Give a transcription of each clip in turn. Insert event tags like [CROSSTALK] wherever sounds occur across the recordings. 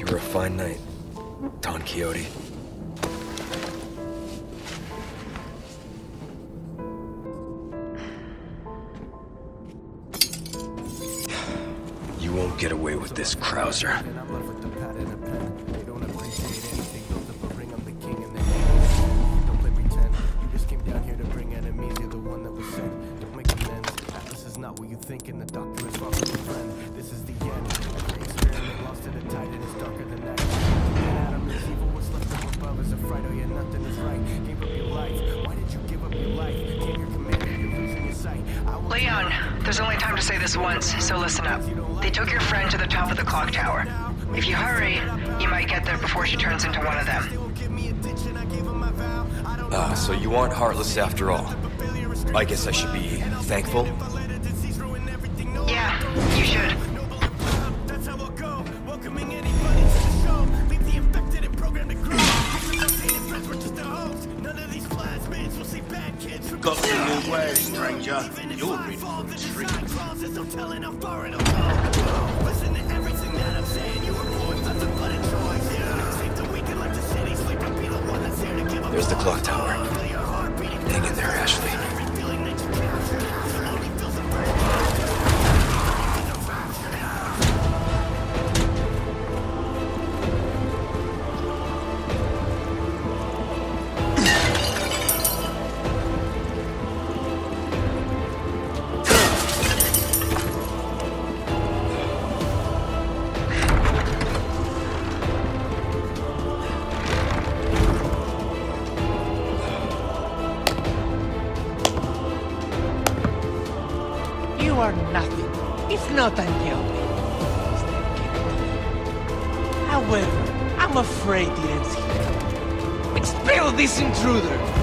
You were a fine knight, Don Quixote. You won't get away with this, Krauser. not what you think, and the doctor is far this once, so listen up. They took your friend to the top of the clock tower. If you hurry, you might get there before she turns into one of them. give me a ditch, and I gave him my vow. I don't Ah, so you aren't heartless after all. I guess I should be thankful. Yeah, you should. That's how we'll go. Welcoming anybody to the show. Leave the infected and programmed to grow. Facilitated friends were just a host. None of these plasmids will see bad kids from Got some new wares, stranger. You're in there's no telling how far it'll go. Listen to everything that I'm saying. You were born nothing but a choice. Yeah. Save the weak and let the city sleep and be the one that's here to give up. There's the clock tower. You are nothing, if not unyielding. However, I'm afraid it ends here. Expel this intruder!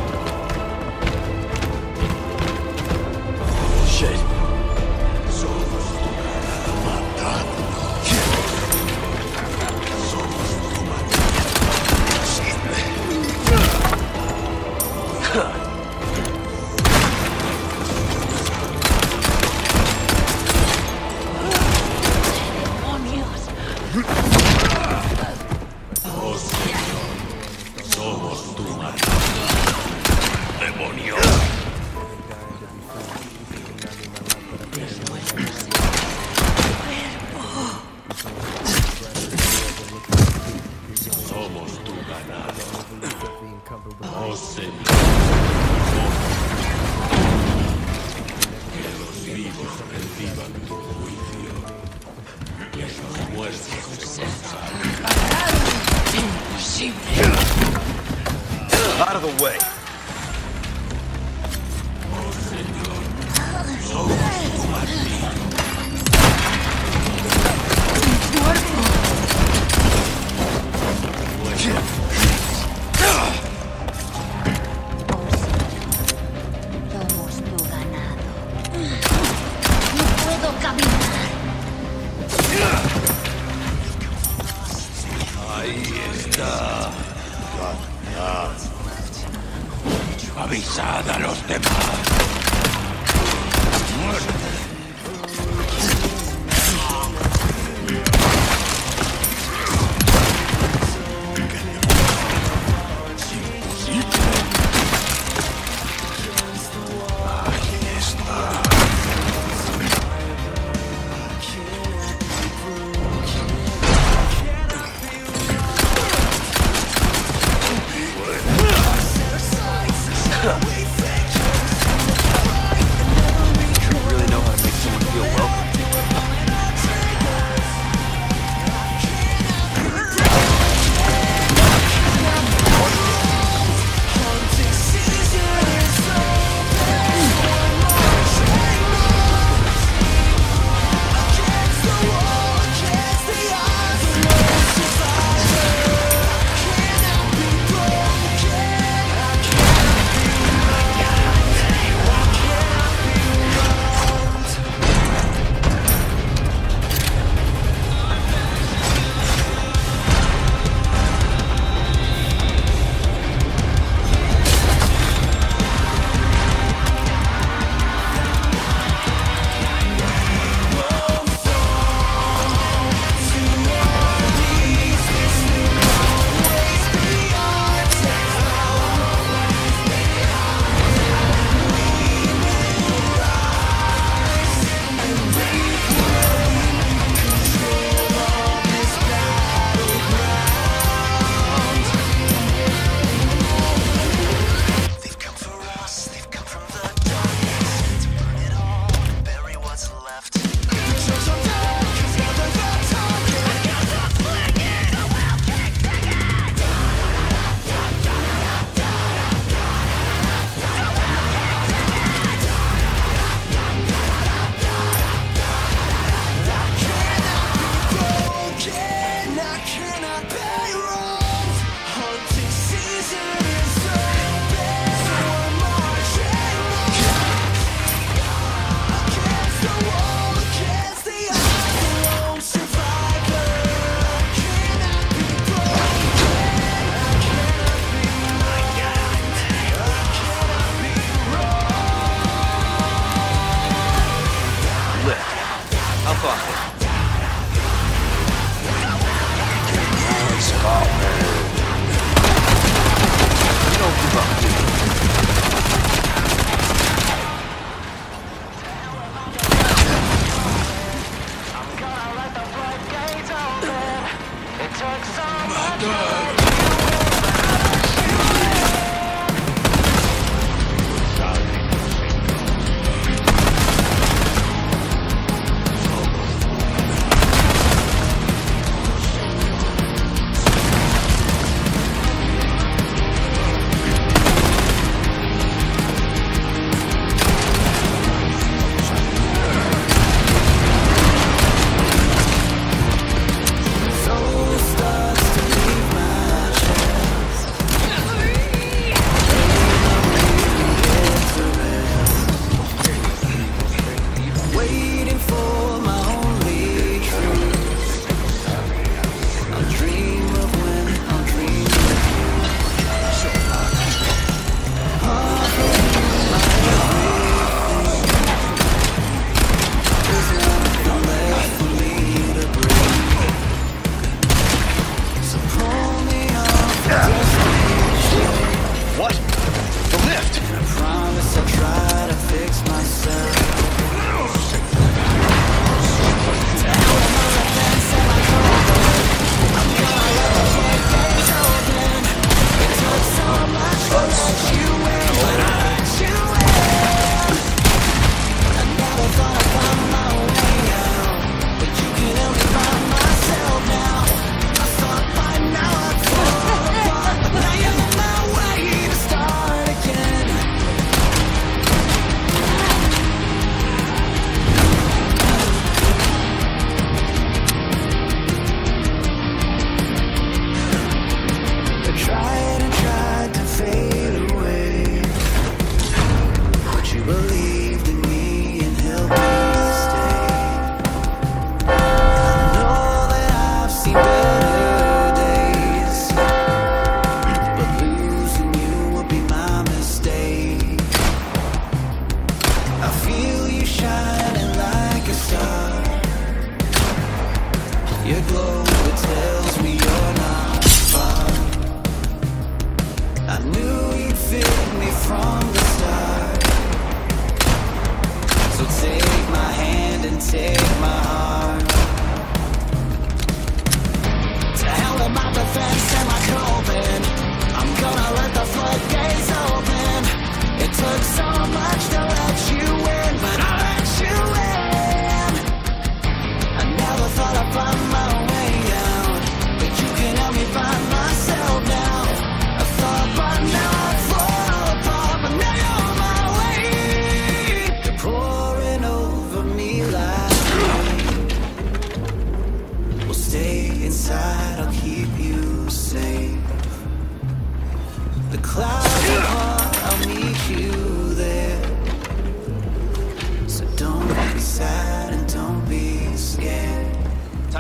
Your glory.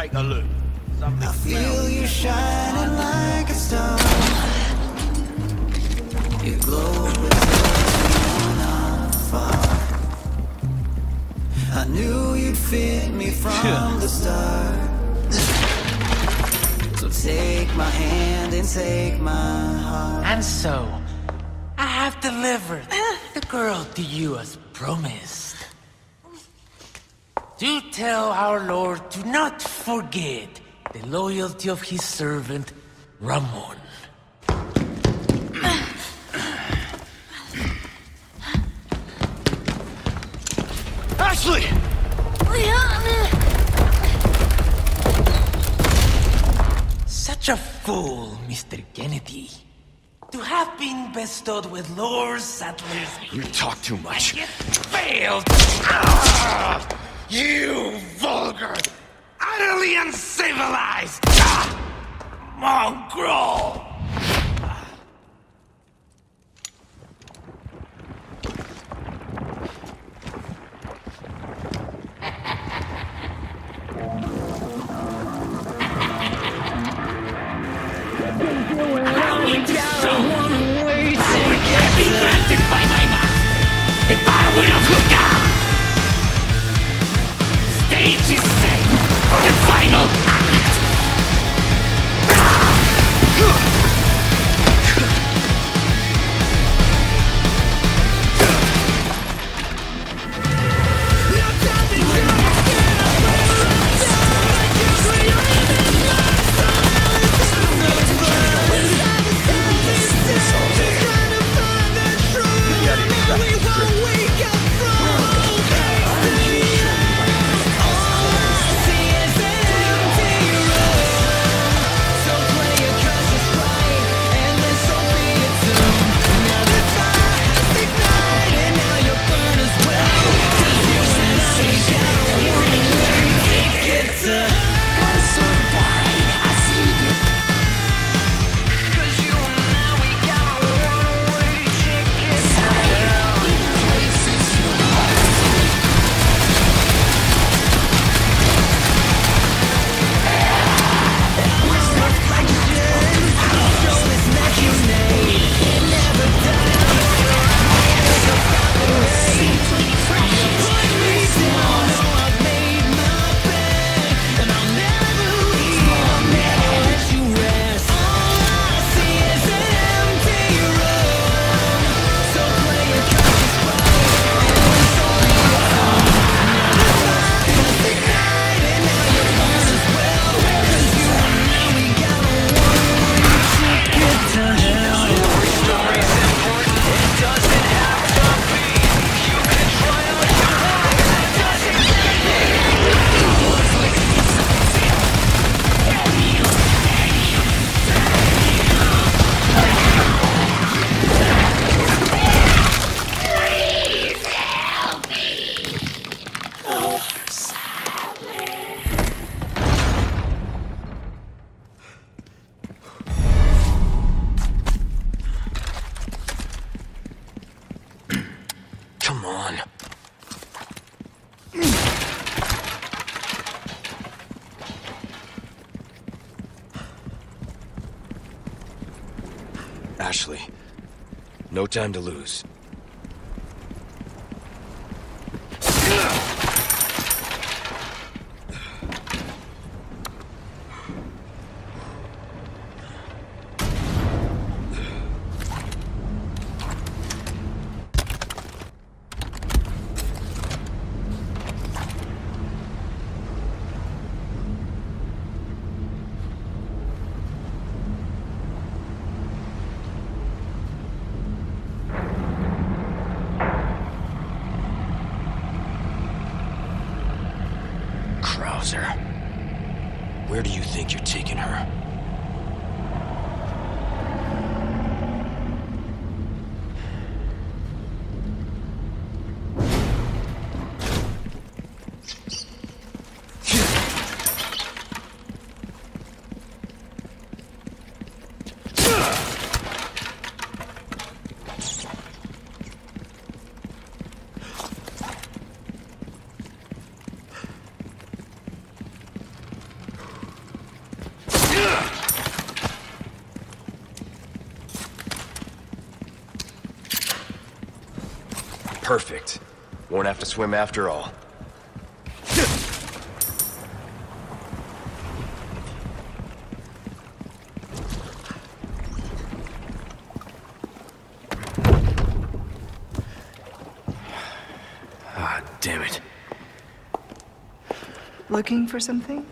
Take a look. Something I feel you shining like a star. You glow with not far. I knew you'd fit me from the start. So take my hand and take my heart. And so, I have delivered [LAUGHS] the girl to you as promised. Do tell our lord to not forget the loyalty of his servant, Ramon. Ashley! Such a fool, Mr. Kennedy. To have been bestowed with Lord Saddler's... You talk too much. failed! You vulgar, utterly uncivilized, ah, mongrel! Ashley, no time to lose. Krauser. Where do you think you're taking her? Perfect. Won't have to swim after all. [SIGHS] Ah, damn it. Looking for something?